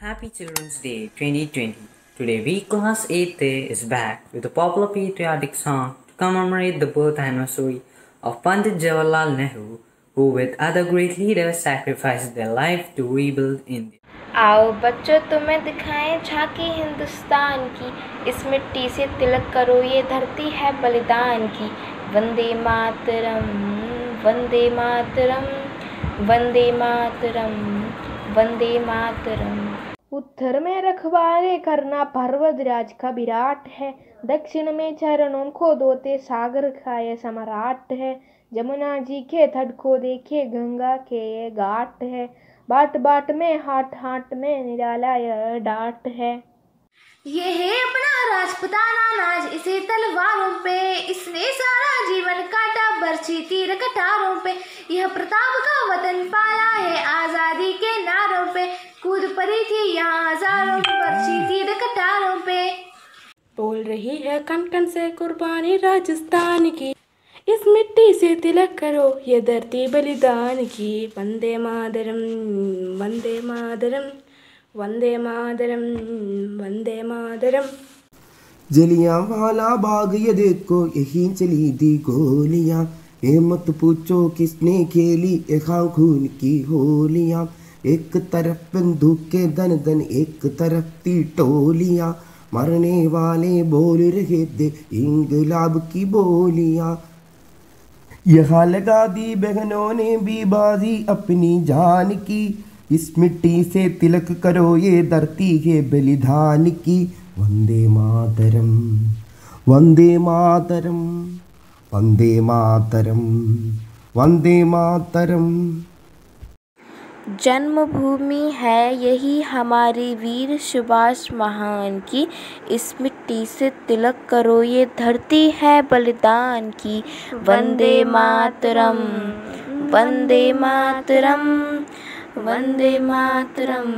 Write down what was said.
Happy Children's Day 2020. Today we class 8th is back with a popular patriotic song to commemorate the birth anniversary of Pandit Jawaharlal Nehru who with other great leaders sacrificed their life to rebuild India. आओ बच्चों तुम्हें दिखाएँ झांकी हिंदुस्तान की इस मिट्टी से तिलक करो ये धरती है बलिदान की वंदे मातरम वंदे मातरम वंदे मातरम वंदे मातरम उत्तर में रखवारे करना पर्वतराज का विराट है। दक्षिण में चरणों को दोते सागर का ये सम्राट है। जमुना जी के तट को देखे गंगा के ये घाट है। बाट बाट में हाट हाट में निराला यह डाट है। ये है अपना राजपुताना नाज, इसे तलवारों पे, इसने सारा जीवन काटा बरछी तीर कटारों पे। यह प्रताप का वतन पाला है, आज़ादी के पे कूद थी यहाँ हज़ारों बरछी तीर कटारों पे। बोल रही है कन कन से कुर्बानी राजस्थान की। इस मिट्टी से तिलक करो ये धरती बलिदान की। वंदे मातरम वंदे मातरम वंदे मातरम वंदे मातरम। जलिया वाला बाग ये देखो यही चली दी गोलियाँ। ये मत पूछो किसने खेली ये खां खून की होलियाँ। एक तरफ़ बंदूक के दन दन एक तरफ़ थी टोलियाँ। मरने वाले बोल रहे थे इंगलाब की बोलियाँ। यहाँ लगा दी बहनों ने भी बाजी अपनी जान की। इस मिट्टी से तिलक करो ये धरती है बलिदान की। वंदे मातरम वंदे मातरम वंदे मातरम वंदे मातरम। जन्मभूमि है, यही हमारी वीर सुभाष महान की इस मिट्टी से तिलक करो, ये धरती है बलिदान की। वंदे मातरम वंदे मातरम वंदे मातरम।